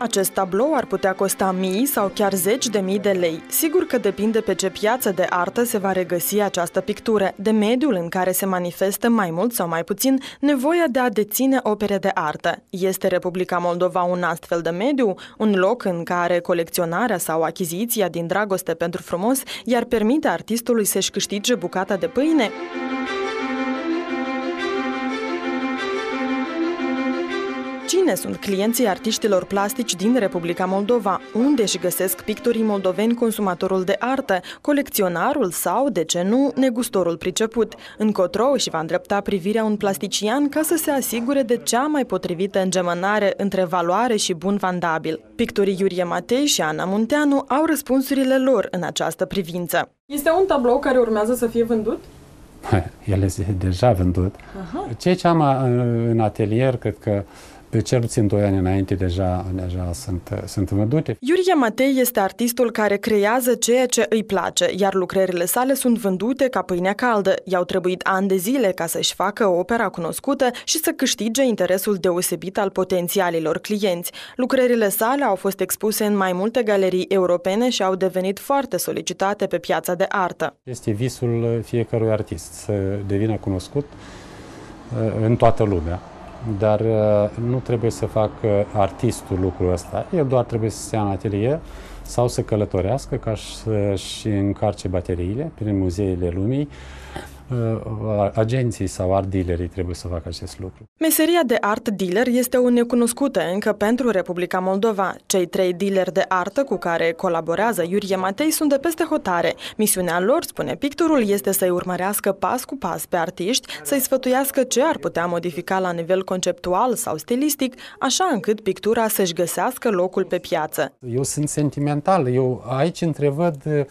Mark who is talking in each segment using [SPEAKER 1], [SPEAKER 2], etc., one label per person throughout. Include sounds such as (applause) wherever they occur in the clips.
[SPEAKER 1] Acest tablou ar putea costa mii sau chiar zeci de mii de lei. Sigur că depinde pe ce piață de artă se va regăsi această pictură, de mediul în care se manifestă mai mult sau mai puțin nevoia de a deține opere de artă. Este Republica Moldova un astfel de mediu, un loc în care colecționarea sau achiziția din dragoste pentru frumos iar permite artistului să-și câștige bucata de pâine? Cine sunt clienții artiștilor plastici din Republica Moldova? Unde își găsesc pictorii moldoveni consumatorul de artă, colecționarul sau, de ce nu, negustorul priceput? Încotro își va îndrepta privirea un plastician ca să se asigure de cea mai potrivită îngemănare între valoare și bun vandabil. Pictorii Iurie Matei și Ana Munteanu au răspunsurile lor în această privință. Este un tablou care urmează să fie vândut? (laughs)
[SPEAKER 2] El este deja vândut. Aha. Ceea ce am în atelier, cred că pe cel puțin 2 ani înainte deja, deja sunt, sunt vândute.
[SPEAKER 1] Iurie Matei este artistul care creează ceea ce îi place, iar lucrările sale sunt vândute ca pâinea caldă. I-au trebuit ani de zile ca să-și facă opera cunoscută și să câștige interesul deosebit al potențialilor clienți. Lucrările sale au fost expuse în mai multe galerii europene și au devenit foarte solicitate pe piața de artă.
[SPEAKER 2] Este visul fiecărui artist să devină cunoscut uh, în toată lumea dar uh, nu trebuie să facă artistul lucrul ăsta. El doar trebuie să stea în atelier sau să călătorească ca să-și încarce bateriile prin muzeele lumii Uh, agenții sau art dealerii trebuie să facă acest lucru.
[SPEAKER 1] Meseria de art dealer este o necunoscută încă pentru Republica Moldova. Cei trei dealeri de artă cu care colaborează Iurie Matei sunt de peste hotare. Misiunea lor, spune picturul, este să-i urmărească pas cu pas pe artiști, să-i sfătuiască ce ar putea modifica la nivel conceptual sau stilistic, așa încât pictura să-și găsească locul pe piață.
[SPEAKER 2] Eu sunt sentimental. Eu aici întrevăd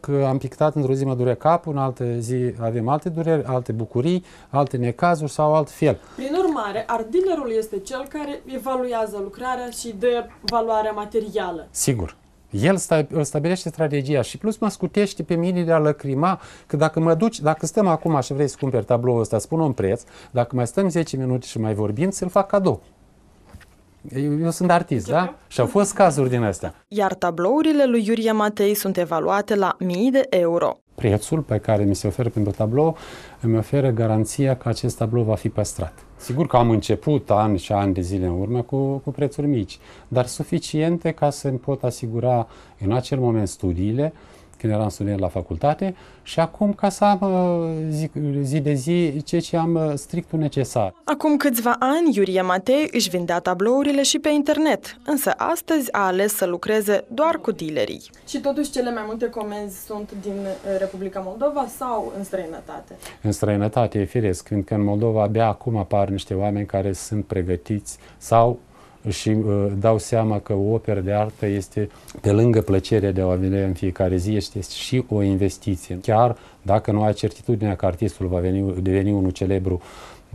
[SPEAKER 2] că am pictat într-o zi mă dure capul, în altă zi avem alte dureri, alte bucurii, alte necazuri sau alt fel.
[SPEAKER 1] Prin urmare, ardilerul este cel care evaluează lucrarea și dă valoarea materială.
[SPEAKER 2] Sigur. El stabilește strategia și plus mă scutește pe mine de a lăcrima că dacă mă duci, dacă stăm acum și vrei să cumperi tabloul ăsta, spun un preț, dacă mai stăm 10 minute și mai vorbim, ți-l fac cadou. Eu, eu sunt artist, da? Și au fost cazuri din astea.
[SPEAKER 1] Iar tablourile lui Iurie Matei sunt evaluate la mii de euro.
[SPEAKER 2] Prețul pe care mi se oferă pentru tablou îmi oferă garanția că acest tablou va fi păstrat. Sigur că am început ani și ani de zile în urmă cu, cu prețuri mici, dar suficiente ca să-mi pot asigura în acel moment studiile, când eram student la facultate și acum ca să am zi, zi de zi ceea ce am strictul necesar.
[SPEAKER 1] Acum câțiva ani, Iurie Matei își vindea tablourile și pe internet, însă astăzi a ales să lucreze doar cu dealerii. Și totuși cele mai multe comenzi sunt din uh, Republica Moldova sau în străinătate?
[SPEAKER 2] În străinătate, e firesc, fiindcă în Moldova abia acum apar niște oameni care sunt pregătiți sau și uh, dau seama că o operă de artă este, pe lângă plăcerea de a o vedea în fiecare zi, este și o investiție. Chiar dacă nu ai certitudinea că artistul va veni, deveni unul celebru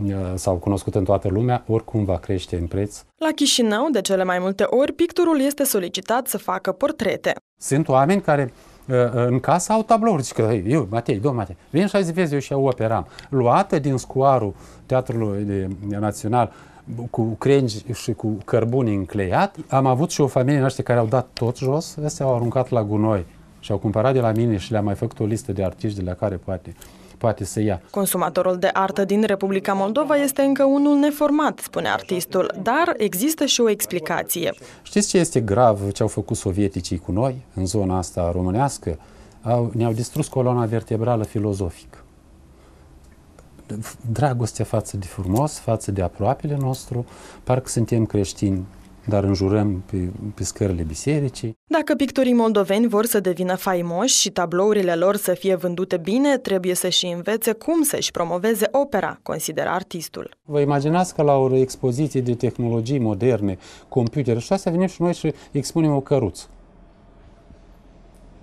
[SPEAKER 2] uh, sau cunoscut în toată lumea, oricum va crește în preț.
[SPEAKER 1] La Chișinău, de cele mai multe ori, picturul este solicitat să facă portrete.
[SPEAKER 2] Sunt oameni care uh, în casă au tablouri. Zic că, eu, Matei, domn Matei, vin și vezi, eu și eu opera luată din scuarul Teatrului de, Național, cu crengi și cu cărbuni încleiat. Am avut și o familie noastră care au dat tot jos, astea au aruncat la gunoi și au cumpărat de la mine și le-am mai făcut o listă de artiști de la care poate poate să ia.
[SPEAKER 1] Consumatorul de artă din Republica Moldova este încă unul neformat, spune artistul, dar există și o explicație.
[SPEAKER 2] Știți ce este grav ce au făcut sovieticii cu noi în zona asta românească? Au, ne-au distrus coloana vertebrală filozofică dragoste față de frumos, față de aproapele nostru, parcă suntem creștini dar înjurăm pe, pe scările bisericii.
[SPEAKER 1] Dacă pictorii moldoveni vor să devină faimoși și tablourile lor să fie vândute bine, trebuie să și învețe cum să-și promoveze opera, consideră artistul.
[SPEAKER 2] Vă imaginați că la o expoziție de tehnologii moderne, computer și astea, venim și noi și expunem o căruță.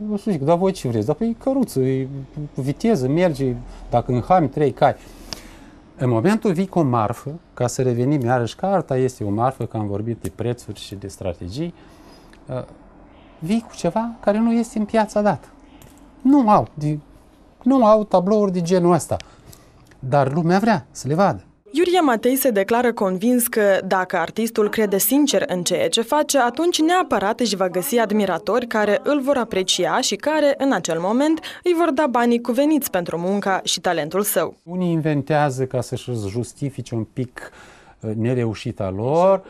[SPEAKER 2] Nu zic, dar voi ce vreți? Dar păi căruță, e viteză, merge, dacă în ham trei cai. În momentul vii cu o marfă, ca să revenim iarăși că arta este o marfă, că am vorbit de prețuri și de strategii, uh, vii cu ceva care nu este în piața dată. Nu au, de, nu au tablouri de genul ăsta, dar lumea vrea să le vadă.
[SPEAKER 1] Iurie Matei se declară convins că dacă artistul crede sincer în ceea ce face, atunci neapărat își va găsi admiratori care îl vor aprecia și care, în acel moment, îi vor da banii cuveniți pentru munca și talentul său.
[SPEAKER 2] Unii inventează ca să-și justifice un pic uh, nereușita lor,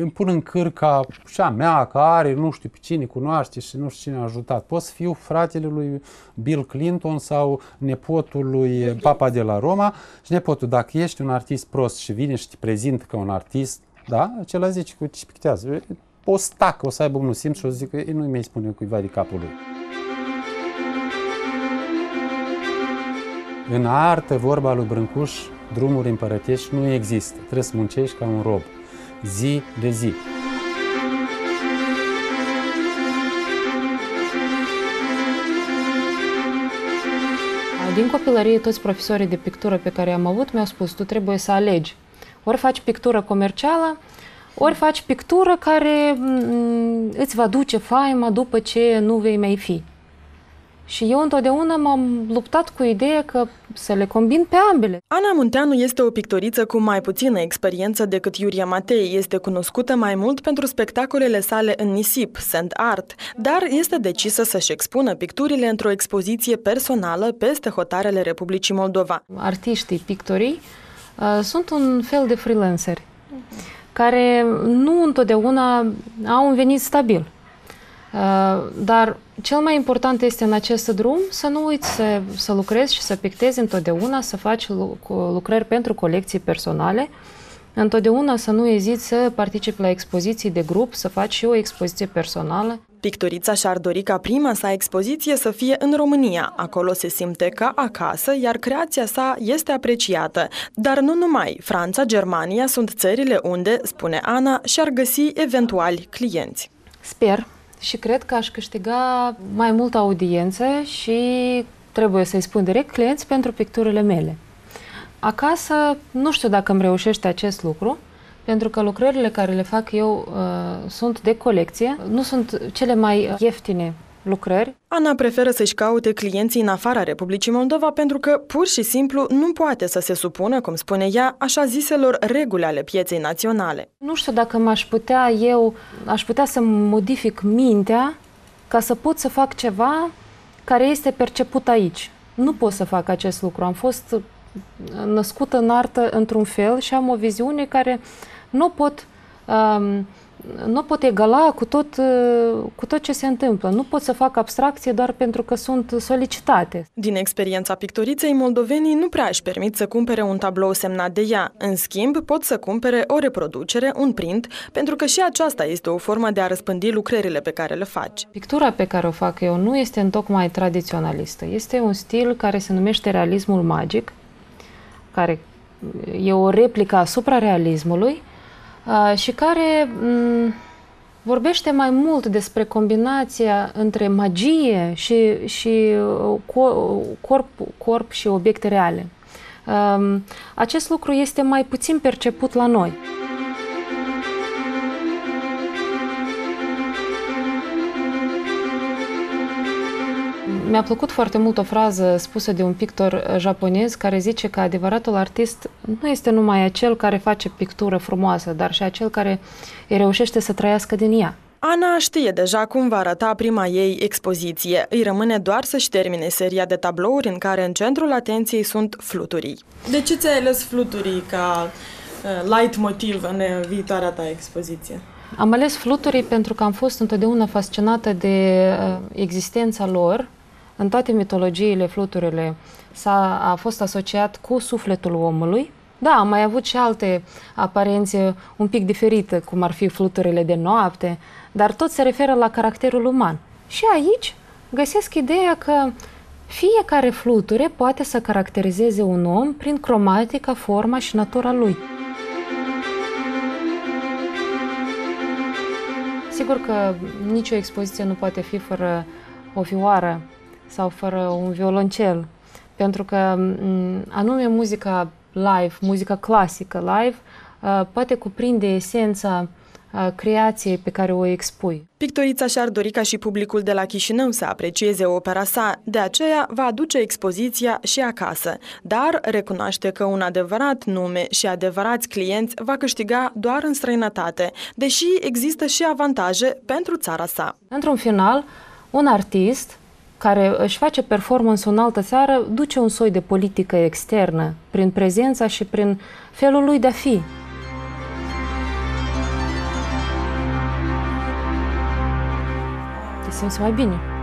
[SPEAKER 2] îmi pun în cârca și a mea care nu știu pe cine cunoaște și nu știu cine a ajutat. Pot să fiu fratele lui Bill Clinton sau nepotul lui Papa de la Roma și nepotul, dacă ești un artist prost și vine și te prezintă ca un artist, da, acela zice că te pictează. O stac, o să aibă unul simț și o să zic că nu-i mai spune cuiva de capul lui. În artă, vorba lui Brâncuș, drumuri împărătești nu există. Trebuie să muncești ca un rob, zi de zi.
[SPEAKER 3] Din copilărie, toți profesorii de pictură pe care am avut mi-au spus, tu trebuie să alegi. Ori faci pictură comercială, ori faci pictură care mm, îți va duce faima după ce nu vei mai fi. Și eu întotdeauna m-am luptat cu ideea că să le combin pe ambele.
[SPEAKER 1] Ana Munteanu este o pictoriță cu mai puțină experiență decât Iuria Matei. Este cunoscută mai mult pentru spectacolele sale în nisip, Sand Art, dar este decisă să-și expună picturile într-o expoziție personală peste hotarele Republicii Moldova.
[SPEAKER 3] Artiștii, pictorii, uh, sunt un fel de freelanceri care nu întotdeauna au un venit stabil. Uh, dar cel mai important este în acest drum să nu uiți să, să lucrezi și să pictezi întotdeauna, să faci lucrări pentru colecții personale, întotdeauna să nu eziți să participi la expoziții de grup, să faci și o expoziție personală.
[SPEAKER 1] Pictorița și-ar dori ca prima sa expoziție să fie în România. Acolo se simte ca acasă, iar creația sa este apreciată. Dar nu numai. Franța, Germania sunt țările unde, spune Ana, și-ar găsi eventuali clienți.
[SPEAKER 3] Sper și cred că aș câștiga mai multă audiență și trebuie să-i spun direct clienți pentru picturile mele. Acasă nu știu dacă îmi reușește acest lucru, pentru că lucrările care le fac eu uh, sunt de colecție, nu sunt cele mai ieftine lucrări.
[SPEAKER 1] Ana preferă să-și caute clienții în afara Republicii Moldova pentru că pur și simplu nu poate să se supună, cum spune ea, așa ziselor reguli ale pieței naționale.
[SPEAKER 3] Nu știu dacă m-aș putea eu, aș putea să modific mintea ca să pot să fac ceva care este perceput aici. Nu pot să fac acest lucru. Am fost născută în artă într-un fel și am o viziune care nu pot um, nu pot egala cu tot, uh, cu tot ce se întâmplă. Nu pot să fac abstracție doar pentru că sunt solicitate.
[SPEAKER 1] Din experiența pictoriței, moldovenii nu prea își permit să cumpere un tablou semnat de ea. În schimb, pot să cumpere o reproducere, un print, pentru că și aceasta este o formă de a răspândi lucrările pe care le faci.
[SPEAKER 3] Pictura pe care o fac eu nu este întocmai tradiționalistă. Este un stil care se numește realismul magic, care e o replică asupra realismului, și care vorbește mai mult despre combinația între magie și, și corp, corp și obiecte reale. Acest lucru este mai puțin perceput la noi. Mi-a plăcut foarte mult o frază spusă de un pictor uh, japonez care zice că adevăratul artist nu este numai acel care face pictură frumoasă, dar și acel care îi reușește să trăiască din ea.
[SPEAKER 1] Ana știe deja cum va arăta prima ei expoziție. Îi rămâne doar să-și termine seria de tablouri în care în centrul atenției sunt fluturii. De ce ți-ai ales fluturii ca uh, light motiv în viitoarea ta expoziție?
[SPEAKER 3] Am ales fluturii pentru că am fost întotdeauna fascinată de uh, existența lor în toate mitologiile, fluturile s-a, a fost asociat cu sufletul omului. Da, am mai avut și alte aparențe un pic diferite, cum ar fi fluturile de noapte, dar tot se referă la caracterul uman. Și aici găsesc ideea că fiecare fluture poate să caracterizeze un om prin cromatica, forma și natura lui. Sigur că nicio expoziție nu poate fi fără o vioară sau fără un violoncel. Pentru că anume muzica live, muzica clasică live, uh, poate cuprinde esența creației pe care o expui.
[SPEAKER 1] Pictorița și-ar dori ca și publicul de la Chișinău să aprecieze opera sa, de aceea va aduce expoziția și acasă, dar recunoaște că un adevărat nume și adevărați clienți va câștiga doar în străinătate, deși există și avantaje pentru țara sa.
[SPEAKER 3] Într-un final, un artist care își face performance în altă țară duce un soi de politică externă prin prezența și prin felul lui de a fi. Te simți mai bine.